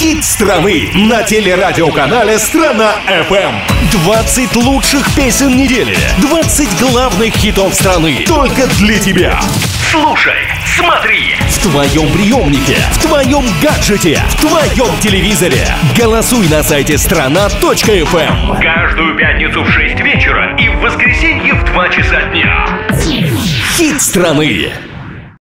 Хит страны на телерадиоканале «Страна FM». 20 лучших песен недели. 20 главных хитов страны. Только для тебя. Слушай, смотри. В твоем приемнике, в твоем гаджете, в твоем телевизоре. Голосуй на сайте страна.фм. Каждую пятницу в 6 вечера и в воскресенье в 2 часа дня. Хит страны.